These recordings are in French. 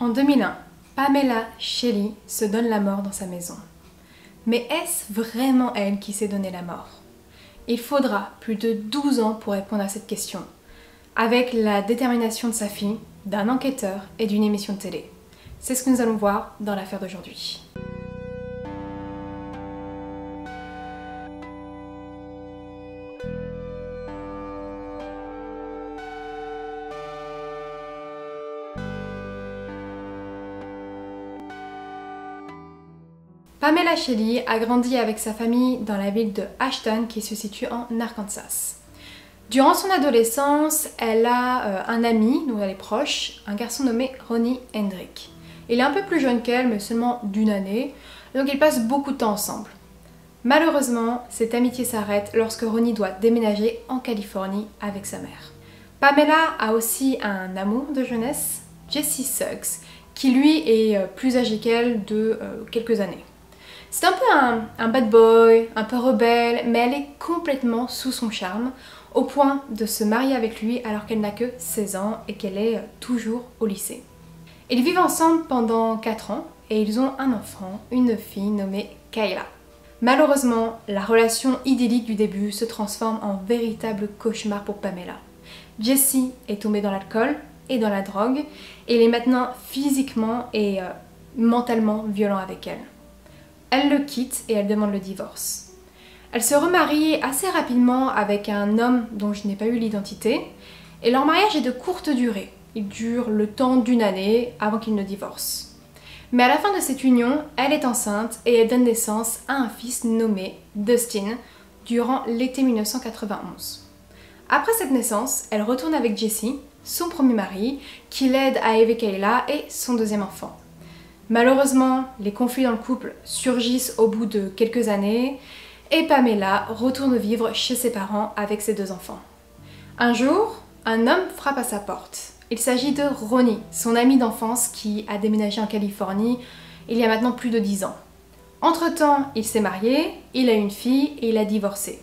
En 2001, Pamela Shelley se donne la mort dans sa maison. Mais est-ce vraiment elle qui s'est donné la mort? Il faudra plus de 12 ans pour répondre à cette question, avec la détermination de sa fille, d'un enquêteur et d'une émission de télé. C'est ce que nous allons voir dans l'affaire d'aujourd'hui. Pamela Shelley a grandi avec sa famille dans la ville de Ashton qui se situe en Arkansas. Durant son adolescence, elle a euh, un ami, dont elle est proche, un garçon nommé Ronnie Hendrick. Il est un peu plus jeune qu'elle, mais seulement d'une année, donc ils passent beaucoup de temps ensemble. Malheureusement, cette amitié s'arrête lorsque Ronnie doit déménager en Californie avec sa mère. Pamela a aussi un amour de jeunesse, Jesse Suggs, qui lui est euh, plus âgé qu'elle de euh, quelques années. C'est un peu un, bad boy, un peu rebelle, mais elle est complètement sous son charme, au point de se marier avec lui alors qu'elle n'a que 16 ans et qu'elle est euh, toujours au lycée. Ils vivent ensemble pendant 4 ans et ils ont un enfant, une fille nommée Kayla. Malheureusement, la relation idyllique du début se transforme en véritable cauchemar pour Pamela. Jesse est tombé dans l'alcool et dans la drogue et il est maintenant physiquement et euh, mentalement violent avec elle. Elle le quitte et elle demande le divorce. Elle se remarie assez rapidement avec un homme dont je n'ai pas eu l'identité et leur mariage est de courte durée. Il dure le temps d'une année avant qu'ils ne divorcent. Mais à la fin de cette union, elle est enceinte et elle donne naissance à un fils nommé Dustin durant l'été 1991. Après cette naissance, elle retourne avec Jesse, son premier mari, qui l'aide à élever Kayla et son deuxième enfant. Malheureusement, les conflits dans le couple surgissent au bout de quelques années et Pamela retourne vivre chez ses parents avec ses deux enfants. Un jour, un homme frappe à sa porte. Il s'agit de Ronnie, son ami d'enfance qui a déménagé en Californie il y a maintenant plus de 10 ans. Entre-temps, il s'est marié, il a une fille et il a divorcé.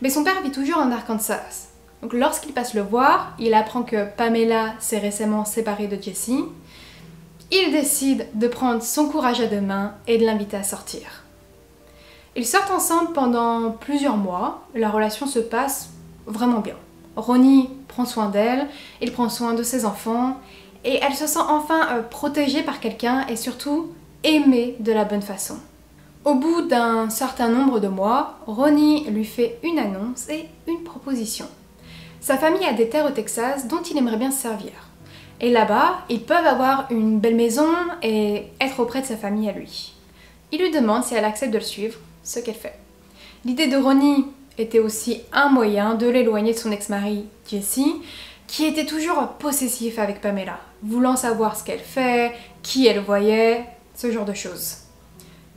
Mais son père vit toujours en Arkansas. Donc lorsqu'il passe le voir, il apprend que Pamela s'est récemment séparée de Jesse il décide de prendre son courage à deux mains et de l'inviter à sortir. Ils sortent ensemble pendant plusieurs mois, la relation se passe vraiment bien. Ronnie prend soin d'elle, il prend soin de ses enfants, et elle se sent enfin euh, protégée par quelqu'un et surtout aimée de la bonne façon. Au bout d'un certain nombre de mois, Ronnie lui fait une annonce et une proposition. Sa famille a des terres au Texas dont il aimerait bien se servir. Et là-bas, ils peuvent avoir une belle maison et être auprès de sa famille à lui. Il lui demande si elle accepte de le suivre, ce qu'elle fait. L'idée de Ronnie était aussi un moyen de l'éloigner de son ex-mari Jesse, qui était toujours possessif avec Pamela, voulant savoir ce qu'elle fait, qui elle voyait, ce genre de choses.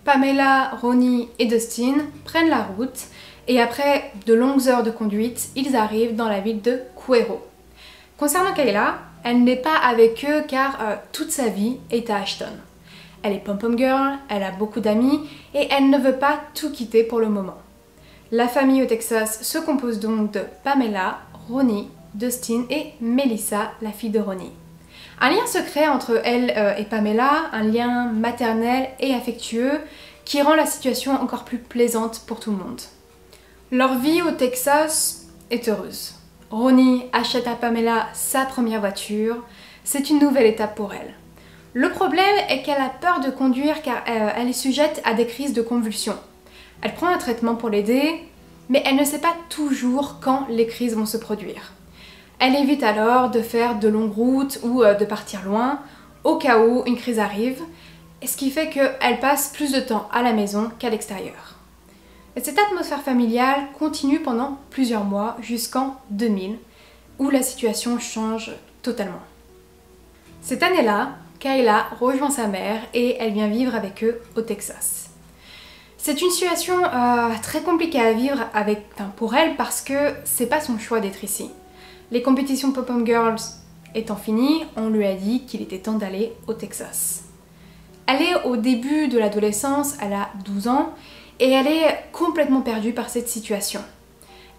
Pamela, Ronnie et Dustin prennent la route et après de longues heures de conduite, ils arrivent dans la ville de Cuero. Concernant Kayla, elle n'est pas avec eux car euh, toute sa vie est à Ashton. Elle est pom-pom girl, elle a beaucoup d'amis et elle ne veut pas tout quitter pour le moment. La famille au Texas se compose donc de Pamela, Ronnie, Dustin et Melissa, la fille de Ronnie. Un lien secret entre elle euh, et Pamela, un lien maternel et affectueux qui rend la situation encore plus plaisante pour tout le monde. Leur vie au Texas est heureuse. Ronnie achète à Pamela sa première voiture. C'est une nouvelle étape pour elle. Le problème est qu'elle a peur de conduire car euh, elle est sujette à des crises de convulsions. Elle prend un traitement pour l'aider, mais elle ne sait pas toujours quand les crises vont se produire. Elle évite alors de faire de longues routes ou euh, de partir loin au cas où une crise arrive, ce qui fait qu'elle passe plus de temps à la maison qu'à l'extérieur. Et cette atmosphère familiale continue pendant plusieurs mois jusqu'en 2000, où la situation change totalement. Cette année-là, Kayla rejoint sa mère et elle vient vivre avec eux au Texas. C'est une situation euh, très compliquée à vivre avec, pour elle parce que c'est pas son choix d'être ici. Les compétitions Pop-Up Girls étant finies, on lui a dit qu'il était temps d'aller au Texas. Elle est au début de l'adolescence, elle a 12 ans, et elle est complètement perdue par cette situation.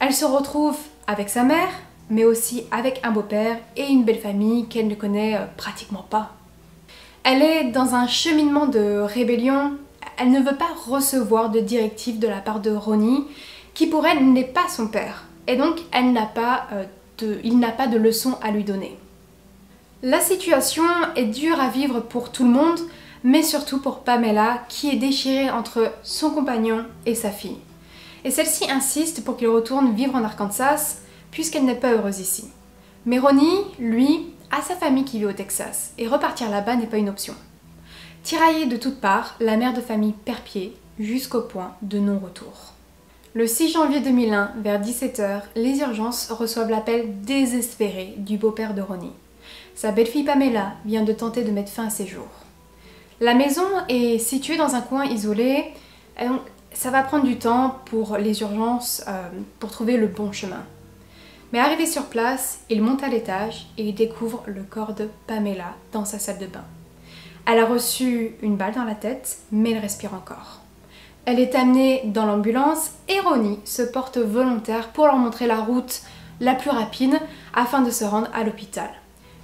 Elle se retrouve avec sa mère, mais aussi avec un beau-père et une belle famille qu'elle ne connaît euh, pratiquement pas. Elle est dans un cheminement de rébellion. Elle ne veut pas recevoir de directives de la part de Ronnie, qui pour elle n'est pas son père. Et donc, elle n'a pas, euh, de, il n'a pas de leçon à lui donner. La situation est dure à vivre pour tout le monde, mais surtout pour Pamela, qui est déchirée entre son compagnon et sa fille. Et celle-ci insiste pour qu'il retourne vivre en Arkansas, puisqu'elle n'est pas heureuse ici. Mais Ronnie, lui, a sa famille qui vit au Texas, et repartir là-bas n'est pas une option. Tiraillée de toutes parts, la mère de famille perd pied jusqu'au point de non-retour. Le 6 janvier 2001, vers 17h, les urgences reçoivent l'appel désespéré du beau-père de Ronnie. Sa belle-fille Pamela vient de tenter de mettre fin à ses jours. La maison est située dans un coin isolé, donc ça va prendre du temps pour les urgences euh, pour trouver le bon chemin. Mais arrivé sur place, il monte à l'étage et il découvre le corps de Pamela dans sa salle de bain. Elle a reçu une balle dans la tête, mais elle respire encore. Elle est amenée dans l'ambulance et Ronnie se porte volontaire pour leur montrer la route la plus rapide afin de se rendre à l'hôpital.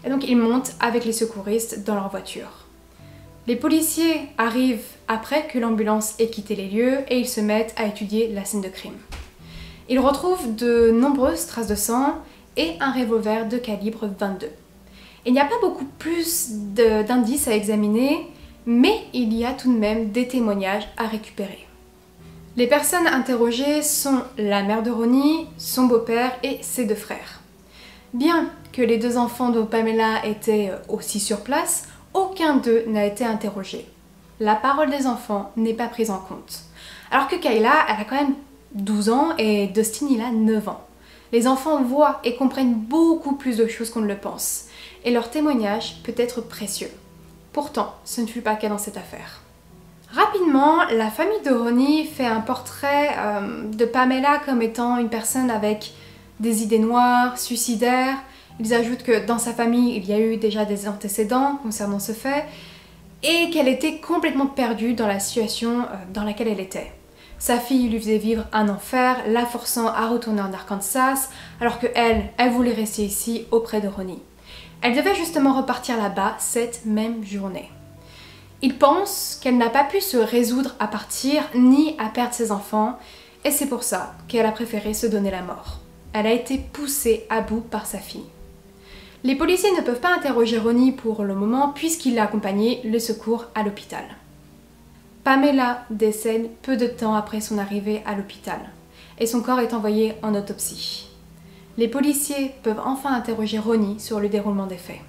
Et donc ils montent avec les secouristes dans leur voiture. Les policiers arrivent après que l'ambulance ait quitté les lieux et ils se mettent à étudier la scène de crime. Ils retrouvent de nombreuses traces de sang et un revolver de calibre 22. Il n'y a pas beaucoup plus d'indices à examiner, mais il y a tout de même des témoignages à récupérer. Les personnes interrogées sont la mère de Ronnie, son beau-père et ses deux frères. Bien que les deux enfants de Pamela étaient aussi sur place, aucun d'eux n'a été interrogé. La parole des enfants n'est pas prise en compte. Alors que Kayla, elle a quand même 12 ans et Dustin, il a 9 ans. Les enfants voient et comprennent beaucoup plus de choses qu'on ne le pense. Et leur témoignage peut être précieux. Pourtant, ce ne fut pas le cas dans cette affaire. Rapidement, la famille de Ronnie fait un portrait euh, de Pamela comme étant une personne avec des idées noires, suicidaire. Ils ajoutent que dans sa famille, il y a eu déjà des antécédents concernant ce fait et qu'elle était complètement perdue dans la situation euh, dans laquelle elle était. Sa fille lui faisait vivre un enfer, la forçant à retourner en Arkansas, alors que elle, elle voulait rester ici auprès de Ronnie. Elle devait justement repartir là-bas cette même journée. Il pense qu'elle n'a pas pu se résoudre à partir ni à perdre ses enfants, et c'est pour ça qu'elle a préféré se donner la mort. Elle a été poussée à bout par sa fille. Les policiers ne peuvent pas interroger Ronnie pour le moment puisqu'il a accompagné le secours à l'hôpital. Pamela décède peu de temps après son arrivée à l'hôpital et son corps est envoyé en autopsie. Les policiers peuvent enfin interroger Ronnie sur le déroulement des faits.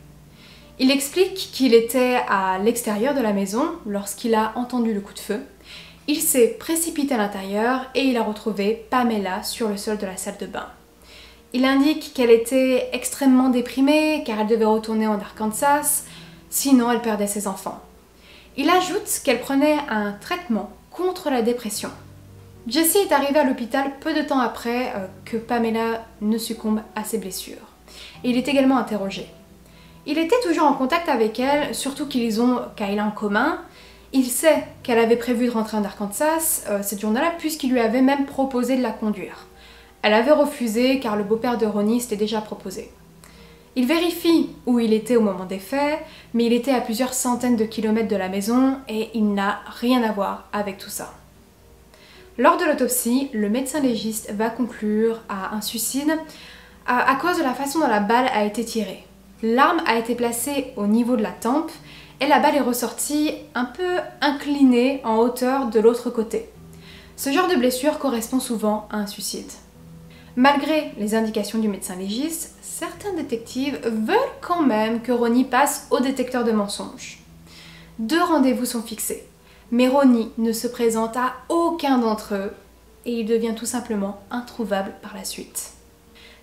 Il explique qu'il était à l'extérieur de la maison lorsqu'il a entendu le coup de feu. Il s'est précipité à l'intérieur et il a retrouvé Pamela sur le sol de la salle de bain. Il indique qu'elle était extrêmement déprimée car elle devait retourner en Arkansas, sinon elle perdait ses enfants. Il ajoute qu'elle prenait un traitement contre la dépression. Jesse est arrivé à l'hôpital peu de temps après euh, que Pamela ne succombe à ses blessures. Il est également interrogé. Il était toujours en contact avec elle, surtout qu'ils ont Kayla en commun. Il sait qu'elle avait prévu de rentrer en Arkansas euh, cette journée-là, puisqu'il lui avait même proposé de la conduire. Elle avait refusé car le beau-père de Ronnie s'était déjà proposé. Il vérifie où il était au moment des faits, mais il était à plusieurs centaines de kilomètres de la maison et il n'a rien à voir avec tout ça. Lors de l'autopsie, le médecin légiste va conclure à un suicide à cause de la façon dont la balle a été tirée. L'arme a été placée au niveau de la tempe et la balle est ressortie un peu inclinée en hauteur de l'autre côté. Ce genre de blessure correspond souvent à un suicide. Malgré les indications du médecin légiste, certains détectives veulent quand même que Ronnie passe au détecteur de mensonges. Deux rendez-vous sont fixés, mais Ronnie ne se présente à aucun d'entre eux et il devient tout simplement introuvable par la suite.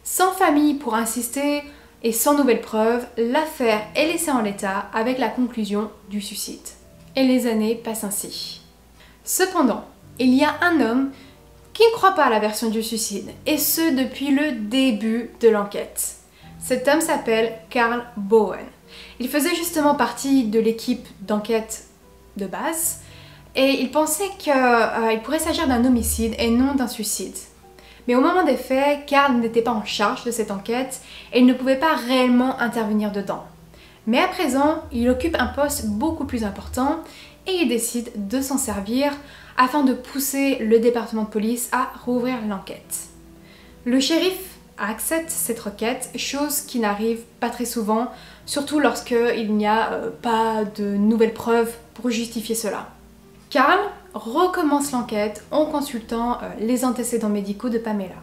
Sans famille pour insister, et sans nouvelles preuves, l'affaire est laissée en l'état avec la conclusion du suicide. Et les années passent ainsi. Cependant, il y a un homme qui ne croit pas à la version du suicide, et ce depuis le début de l'enquête. Cet homme s'appelle Carl Bowen. Il faisait justement partie de l'équipe d'enquête de base, et il pensait qu'il euh, pourrait s'agir d'un homicide et non d'un suicide. Mais au moment des faits, Karl n'était pas en charge de cette enquête et il ne pouvait pas réellement intervenir dedans. Mais à présent, il occupe un poste beaucoup plus important et il décide de s'en servir afin de pousser le département de police à rouvrir l'enquête. Le shérif accepte cette requête, chose qui n'arrive pas très souvent, surtout lorsqu'il n'y a euh, pas de nouvelles preuves pour justifier cela. Carl recommence l'enquête en consultant euh, les antécédents médicaux de Pamela.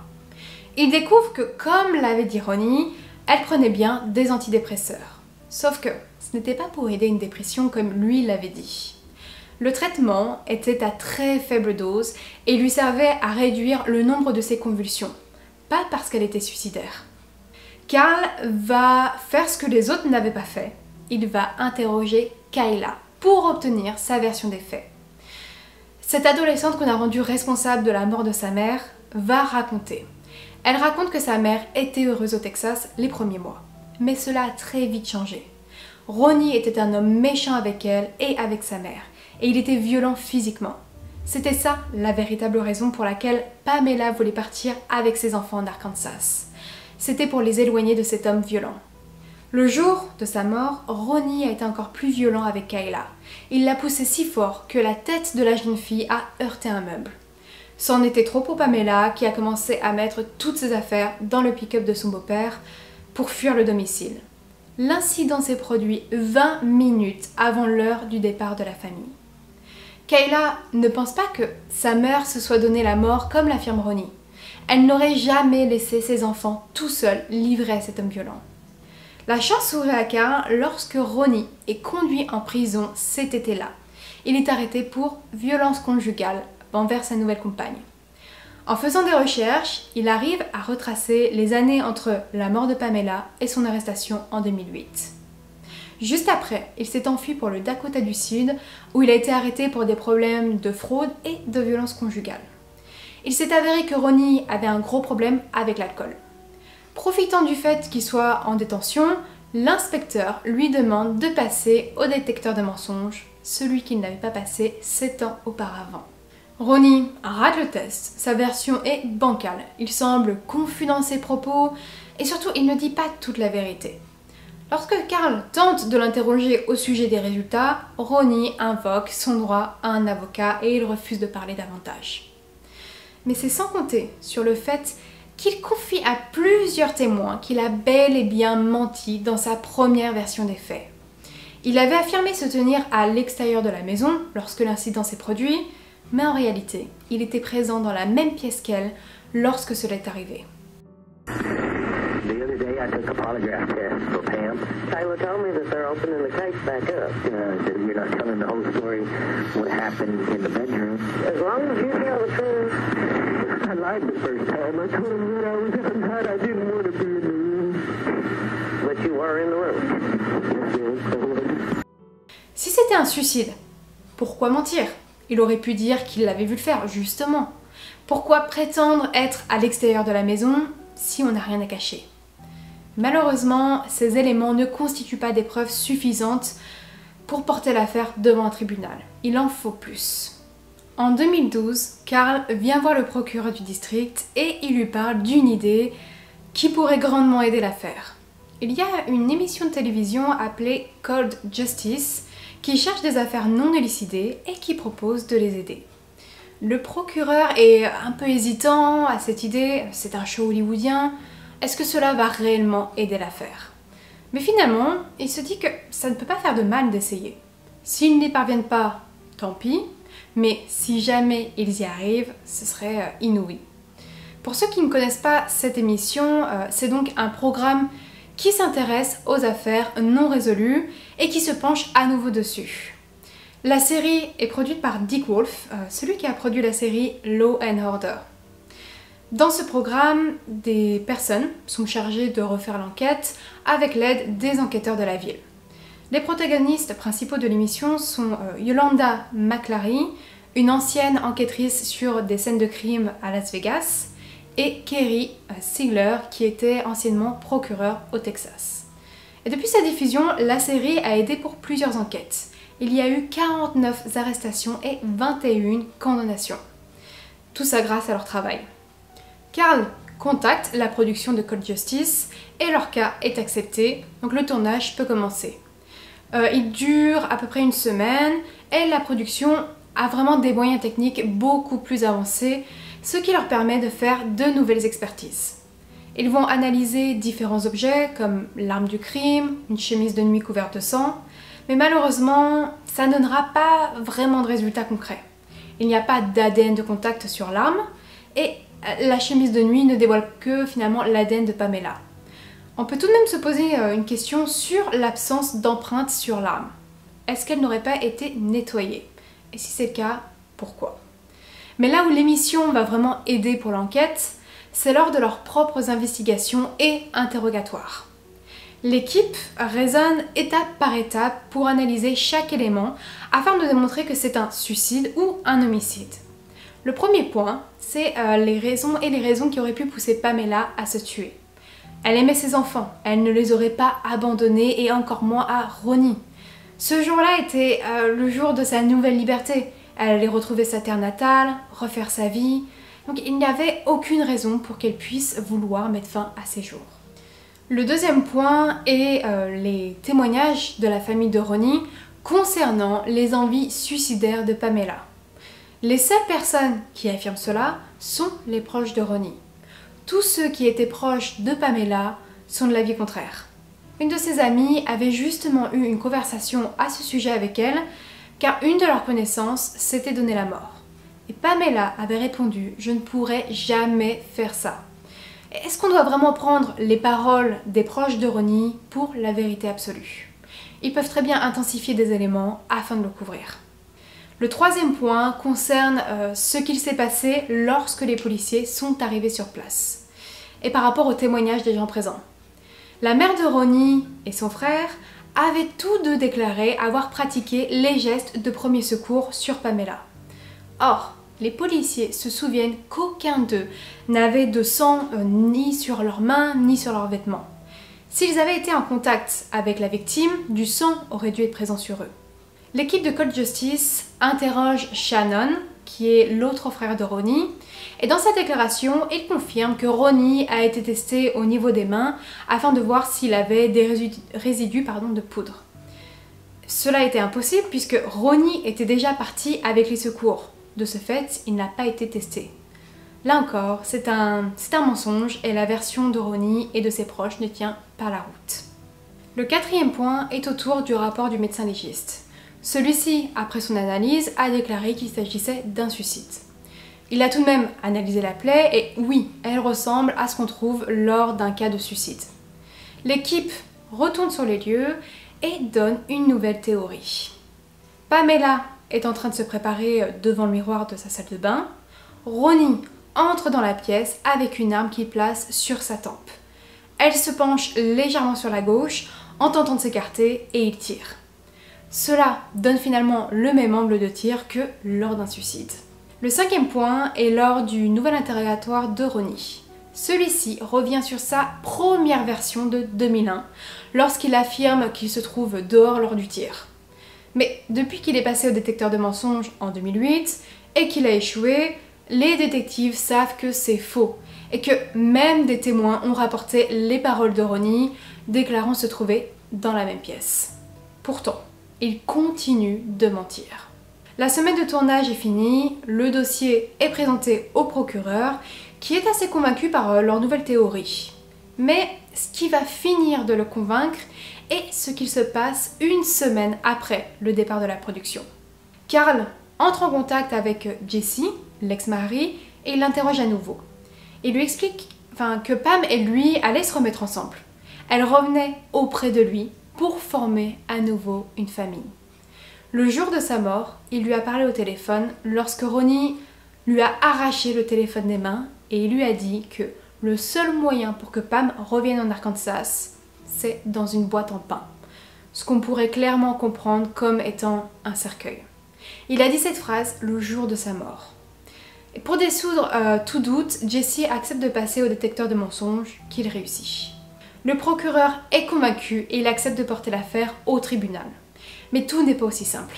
Il découvre que, comme l'avait dit Ronnie, elle prenait bien des antidépresseurs. Sauf que ce n'était pas pour aider une dépression comme lui l'avait dit. Le traitement était à très faible dose et lui servait à réduire le nombre de ses convulsions, pas parce qu'elle était suicidaire. Carl va faire ce que les autres n'avaient pas fait. Il va interroger Kayla pour obtenir sa version des faits. Cette adolescente qu'on a rendue responsable de la mort de sa mère va raconter. Elle raconte que sa mère était heureuse au Texas les premiers mois. Mais cela a très vite changé. Ronnie était un homme méchant avec elle et avec sa mère, et il était violent physiquement. C'était ça la véritable raison pour laquelle Pamela voulait partir avec ses enfants en Arkansas. C'était pour les éloigner de cet homme violent. Le jour de sa mort, Ronnie a été encore plus violent avec Kayla. Il l'a poussée si fort que la tête de la jeune fille a heurté un meuble. C'en était trop pour Pamela qui a commencé à mettre toutes ses affaires dans le pick-up de son beau-père pour fuir le domicile. L'incident s'est produit 20 minutes avant l'heure du départ de la famille. Kayla ne pense pas que sa mère se soit donné la mort comme l'affirme Ronnie. Elle n'aurait jamais laissé ses enfants tout seuls livrés à cet homme violent. La chance sourit à Carl lorsque Ronnie est conduit en prison cet été-là. Il est arrêté pour violence conjugale envers sa nouvelle compagne. En faisant des recherches, il arrive à retracer les années entre la mort de Pamela et son arrestation en 2008. Juste après, il s'est enfui pour le Dakota du Sud, où il a été arrêté pour des problèmes de fraude et de violence conjugale. Il s'est avéré que Ronnie avait un gros problème avec l'alcool. Profitant du fait qu'il soit en détention, l'inspecteur lui demande de passer au détecteur de mensonges, celui qu'il n'avait pas passé 7 ans auparavant. Ronnie rate le test, sa version est bancale, il semble confus dans ses propos et surtout il ne dit pas toute la vérité. Lorsque Karl tente de l'interroger au sujet des résultats, Ronnie invoque son droit à un avocat et il refuse de parler davantage. Mais c'est sans compter sur le fait qu'il confie à plusieurs témoins qu'il a bel et bien menti dans sa première version des faits. Il avait affirmé se tenir à l'extérieur de la maison lorsque l'incident s'est produit, mais en réalité, il était présent dans la même pièce qu'elle lorsque cela est arrivé. I took a polygraph test for Pam. Tyler told me that they're opening the case back up. Uh, that you're not telling the whole story, what happened in the bedroom. As long as you tell the truth. I lied the first time. I told him that I was outside. I didn't want to be in the room. But you were in the room. Si c'était un suicide, pourquoi mentir? Il aurait pu dire qu'il l'avait vu le faire, justement. Pourquoi prétendre être à l'extérieur de la maison si on n'a rien à cacher? Malheureusement, ces éléments ne constituent pas des preuves suffisantes pour porter l'affaire devant un tribunal. Il en faut plus. En 2012, Karl vient voir le procureur du district et il lui parle d'une idée qui pourrait grandement aider l'affaire. Il y a une émission de télévision appelée Cold Justice qui cherche des affaires non élucidées et qui propose de les aider. Le procureur est un peu hésitant à cette idée, c'est un show hollywoodien, est-ce que cela va réellement aider l'affaire? Mais finalement, il se dit que ça ne peut pas faire de mal d'essayer. S'ils n'y parviennent pas, tant pis, mais si jamais ils y arrivent, ce serait euh, inouï. Pour ceux qui ne connaissent pas cette émission, euh, c'est donc un programme qui s'intéresse aux affaires non résolues et qui se penche à nouveau dessus. La série est produite par Dick Wolf, euh, celui qui a produit la série Law and Order. Dans ce programme, des personnes sont chargées de refaire l'enquête avec l'aide des enquêteurs de la ville. Les protagonistes principaux de l'émission sont euh, Yolanda McClary, une ancienne enquêtrice sur des scènes de crime à Las Vegas, et Kerry euh, Sigler, qui était anciennement procureur au Texas. Et depuis sa diffusion, la série a aidé pour plusieurs enquêtes. Il y a eu 49 arrestations et 21 condamnations. Tout ça grâce à leur travail. Carl contacte la production de Cold Justice et leur cas est accepté, donc le tournage peut commencer. Euh, il dure à peu près une semaine et la production a vraiment des moyens techniques beaucoup plus avancés, ce qui leur permet de faire de nouvelles expertises. Ils vont analyser différents objets comme l'arme du crime, une chemise de nuit couverte de sang, mais malheureusement, ça ne donnera pas vraiment de résultats concrets. Il n'y a pas d'ADN de contact sur l'arme et la chemise de nuit ne dévoile que finalement l'ADN de Pamela. On peut tout de même se poser euh, une question sur l'absence d'empreinte sur l'arme. Est-ce qu'elle n'aurait pas été nettoyée? Et si c'est le cas, pourquoi? Mais là où l'émission va vraiment aider pour l'enquête, c'est lors de leurs propres investigations et interrogatoires. L'équipe raisonne étape par étape pour analyser chaque élément afin de démontrer que c'est un suicide ou un homicide. Le premier point, c'est euh, les raisons et les raisons qui auraient pu pousser Pamela à se tuer. Elle aimait ses enfants, elle ne les aurait pas abandonnés et encore moins à Ronnie. Ce jour-là était euh, le jour de sa nouvelle liberté. Elle allait retrouver sa terre natale, refaire sa vie. Donc il n'y avait aucune raison pour qu'elle puisse vouloir mettre fin à ses jours. Le deuxième point est euh, les témoignages de la famille de Ronnie concernant les envies suicidaires de Pamela. Les seules personnes qui affirment cela sont les proches de Ronnie. Tous ceux qui étaient proches de Pamela sont de l'avis contraire. Une de ses amies avait justement eu une conversation à ce sujet avec elle, car une de leurs connaissances s'était donné la mort. Et Pamela avait répondu Je ne pourrais jamais faire ça. Est-ce qu'on doit vraiment prendre les paroles des proches de Ronnie pour la vérité absolue? Ils peuvent très bien intensifier des éléments afin de le couvrir. Le troisième point concerne euh, ce qu'il s'est passé lorsque les policiers sont arrivés sur place et par rapport aux témoignages des gens présents. La mère de Ronnie et son frère avaient tous deux déclaré avoir pratiqué les gestes de premier secours sur Pamela. Or, les policiers se souviennent qu'aucun d'eux n'avait de sang euh, ni sur leurs mains ni sur leurs vêtements. S'ils avaient été en contact avec la victime, du sang aurait dû être présent sur eux. L'équipe de Cold Justice interroge Shannon, qui est l'autre frère de Ronnie, et dans sa déclaration, il confirme que Ronnie a été testé au niveau des mains afin de voir s'il avait des résidus, de poudre. Cela était impossible puisque Ronnie était déjà parti avec les secours. De ce fait, il n'a pas été testé. Là encore, c'est un, mensonge et la version de Ronnie et de ses proches ne tient pas la route. Le quatrième point est autour du rapport du médecin légiste. Celui-ci, après son analyse, a déclaré qu'il s'agissait d'un suicide. Il a tout de même analysé la plaie et oui, elle ressemble à ce qu'on trouve lors d'un cas de suicide. L'équipe retourne sur les lieux et donne une nouvelle théorie. Pamela est en train de se préparer devant le miroir de sa salle de bain. Ronnie entre dans la pièce avec une arme qu'il place sur sa tempe. Elle se penche légèrement sur la gauche en tentant de s'écarter et il tire. Cela donne finalement le même angle de tir que lors d'un suicide. Le cinquième point est lors du nouvel interrogatoire de Ronnie. Celui-ci revient sur sa première version de 2001 lorsqu'il affirme qu'il se trouve dehors lors du tir. Mais depuis qu'il est passé au détecteur de mensonges en 2008 et qu'il a échoué, les détectives savent que c'est faux et que même des témoins ont rapporté les paroles de Ronnie déclarant se trouver dans la même pièce. Pourtant, il continue de mentir. La semaine de tournage est finie, le dossier est présenté au procureur qui est assez convaincu par euh, leur nouvelle théorie. Mais ce qui va finir de le convaincre, et ce qu'il se passe une semaine après le départ de la production. Carl entre en contact avec Jessie, l'ex-mari, et l'interroge à nouveau. Il lui explique que Pam et lui allaient se remettre ensemble. Elle revenait auprès de lui à nouveau une famille. Le jour de sa mort, il lui a parlé au téléphone lorsque Ronnie lui a arraché le téléphone des mains et il lui a dit que le seul moyen pour que Pam revienne en Arkansas, c'est dans une boîte en pain, ce qu'on pourrait clairement comprendre comme étant un cercueil. Il a dit cette phrase le jour de sa mort. Et pour dissoudre euh, tout doute, Jesse accepte de passer au détecteur de mensonges qu'il réussit. Le procureur est convaincu et il accepte de porter l'affaire au tribunal. Mais tout n'est pas aussi simple.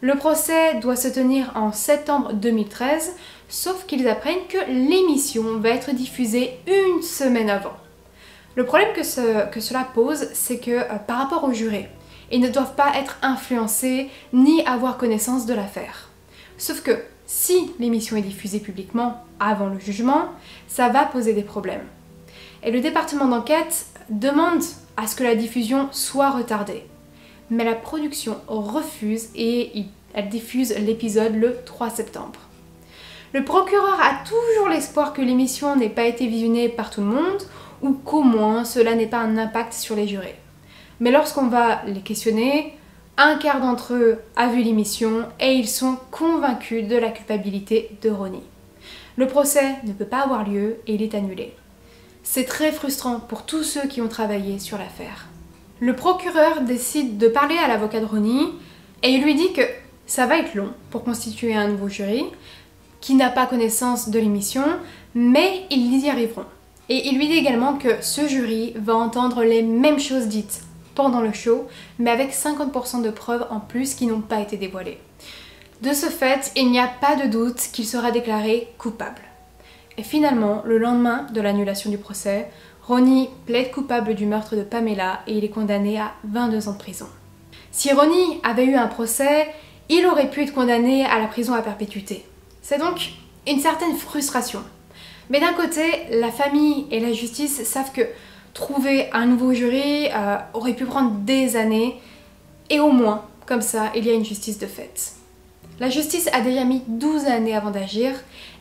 Le procès doit se tenir en septembre 2013, sauf qu'ils apprennent que l'émission va être diffusée une semaine avant. Le problème que, cela pose, c'est que euh, par rapport aux jurés, et ne doivent pas être influencés ni avoir connaissance de l'affaire. Sauf que si l'émission est diffusée publiquement avant le jugement, ça va poser des problèmes. Et le département d'enquête demande à ce que la diffusion soit retardée. Mais la production refuse et elle diffuse l'épisode le 3 septembre. Le procureur a toujours l'espoir que l'émission n'ait pas été visionnée par tout le monde ou qu'au moins cela n'ait pas un impact sur les jurés. Mais lorsqu'on va les questionner, un quart d'entre eux a vu l'émission et ils sont convaincus de la culpabilité de Ronnie. Le procès ne peut pas avoir lieu et il est annulé. C'est très frustrant pour tous ceux qui ont travaillé sur l'affaire. Le procureur décide de parler à l'avocat de Ronnie et il lui dit que ça va être long pour constituer un nouveau jury, qui n'a pas connaissance de l'émission, mais ils y arriveront. Et il lui dit également que ce jury va entendre les mêmes choses dites pendant le show, mais avec 50% de preuves en plus qui n'ont pas été dévoilées. De ce fait, il n'y a pas de doute qu'il sera déclaré coupable. Et finalement, le lendemain de l'annulation du procès, Ronnie plaide coupable du meurtre de Pamela et il est condamné à 22 ans de prison. Si Ronnie avait eu un procès, il aurait pu être condamné à la prison à perpétuité. C'est donc une certaine frustration. Mais d'un côté, la famille et la justice savent que trouver un nouveau jury euh, aurait pu prendre des années et au moins, comme ça, il y a une justice de fait. La justice a déjà mis 12 années avant d'agir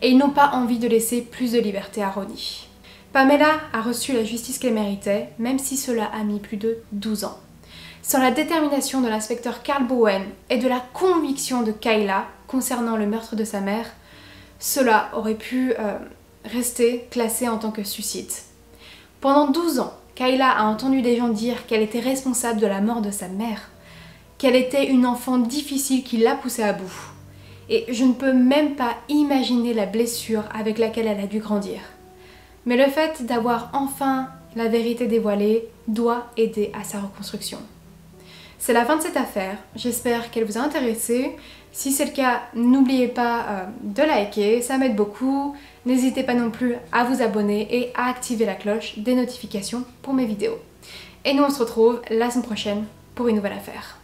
et ils n'ont pas envie de laisser plus de liberté à Ronnie. Pamela a reçu la justice qu'elle méritait, même si cela a mis plus de 12 ans. Sans la détermination de l'inspecteur Carl Bowen et de la conviction de Kayla concernant le meurtre de sa mère, cela aurait pu euh, rester classé en tant que suicide. Pendant 12 ans, Kayla a entendu des gens dire qu'elle était responsable de la mort de sa mère qu'elle était une enfant difficile qui l'a poussée à bout. Et je ne peux même pas imaginer la blessure avec laquelle elle a dû grandir. Mais le fait d'avoir enfin la vérité dévoilée doit aider à sa reconstruction. C'est la fin de cette affaire, j'espère qu'elle vous a intéressé. Si c'est le cas, n'oubliez pas euh, de liker, ça m'aide beaucoup. N'hésitez pas non plus à vous abonner et à activer la cloche des notifications pour mes vidéos. Et nous on se retrouve la semaine prochaine pour une nouvelle affaire.